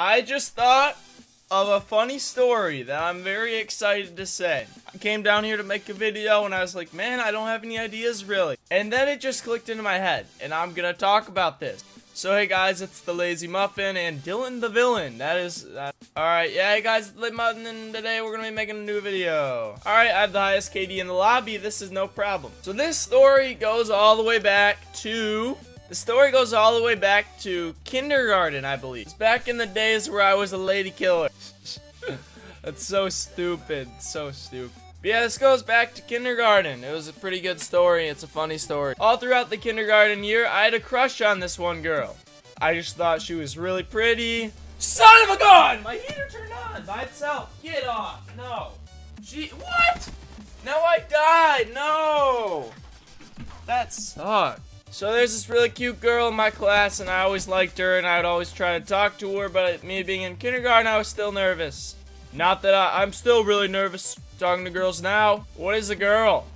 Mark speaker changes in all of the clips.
Speaker 1: I just thought of a funny story that I'm very excited to say. I came down here to make a video and I was like, man, I don't have any ideas really. And then it just clicked into my head and I'm gonna talk about this. So hey guys, it's the Lazy Muffin and Dylan the Villain. That is, uh, that. alright, yeah hey guys, Lazy Muffin and today we're gonna be making a new video. Alright, I have the highest KD in the lobby, this is no problem. So this story goes all the way back to the story goes all the way back to kindergarten, I believe. It's back in the days where I was a lady killer. That's so stupid. So stupid. But yeah, this goes back to kindergarten. It was a pretty good story. It's a funny story. All throughout the kindergarten year, I had a crush on this one girl. I just thought she was really pretty. Son of a gun! My heater turned on by itself. Get off. No. She- What? Now I died. No. That sucked. So there's this really cute girl in my class and I always liked her and I would always try to talk to her, but me being in kindergarten, I was still nervous. Not that I, I'm still really nervous talking to girls now. What is a girl?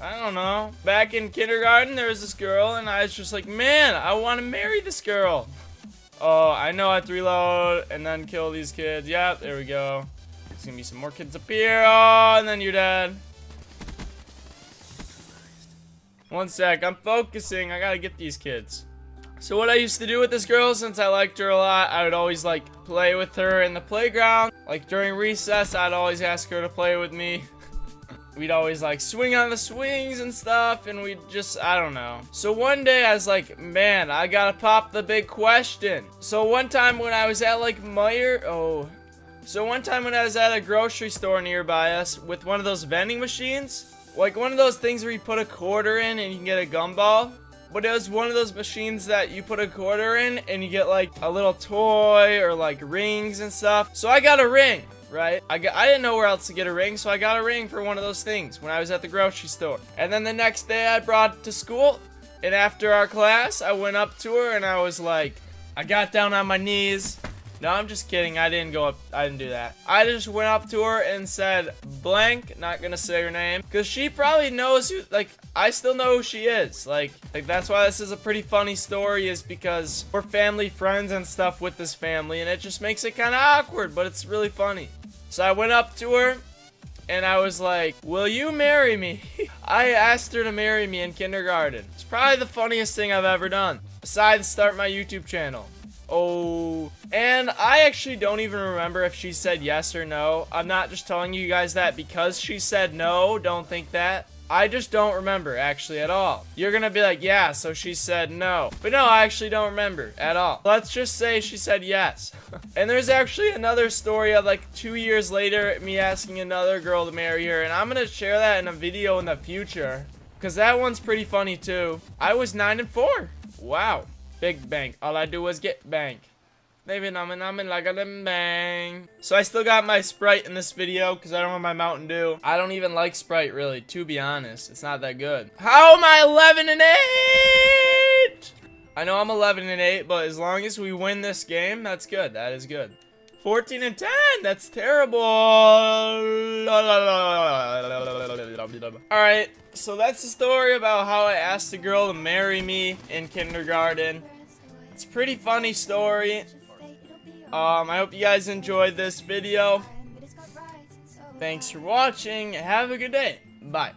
Speaker 1: I don't know. Back in kindergarten, there was this girl and I was just like, man, I want to marry this girl. Oh, I know I have to reload and then kill these kids. Yep, there we go. There's gonna be some more kids up here. Oh, and then you're dead. One sec, I'm focusing. I gotta get these kids. So what I used to do with this girl, since I liked her a lot, I would always like play with her in the playground. Like during recess, I'd always ask her to play with me. we'd always like swing on the swings and stuff, and we'd just, I don't know. So one day I was like, man, I gotta pop the big question. So one time when I was at like Meijer, oh. So one time when I was at a grocery store nearby us with one of those vending machines, like one of those things where you put a quarter in and you can get a gumball. But it was one of those machines that you put a quarter in and you get like a little toy or like rings and stuff. So I got a ring, right? I, got, I didn't know where else to get a ring, so I got a ring for one of those things when I was at the grocery store. And then the next day I brought it to school. And after our class, I went up to her and I was like, I got down on my knees no, I'm just kidding. I didn't go up. I didn't do that. I just went up to her and said, blank, not gonna say her name. Because she probably knows who, like, I still know who she is. Like, like, that's why this is a pretty funny story is because we're family friends and stuff with this family. And it just makes it kind of awkward, but it's really funny. So I went up to her and I was like, will you marry me? I asked her to marry me in kindergarten. It's probably the funniest thing I've ever done. Besides start my YouTube channel. Oh, and I actually don't even remember if she said yes or no. I'm not just telling you guys that because she said no, don't think that. I just don't remember, actually, at all. You're gonna be like, yeah, so she said no. But no, I actually don't remember at all. Let's just say she said yes. and there's actually another story of like two years later, me asking another girl to marry her, and I'm gonna share that in a video in the future. Because that one's pretty funny, too. I was 9 and 4. Wow. Big bank. All I do is get bank. Maybe namin namin like a bang. So I still got my Sprite in this video because I don't have my Mountain Dew. I don't even like Sprite really, to be honest. It's not that good. How am I 11 and 8? I know I'm 11 and 8, but as long as we win this game, that's good. That is good. 14 and 10. That's terrible. Alright, so that's the story about how I asked a girl to marry me in kindergarten. It's a pretty funny story. Um, I hope you guys enjoyed this video. Thanks for watching. Have a good day. Bye.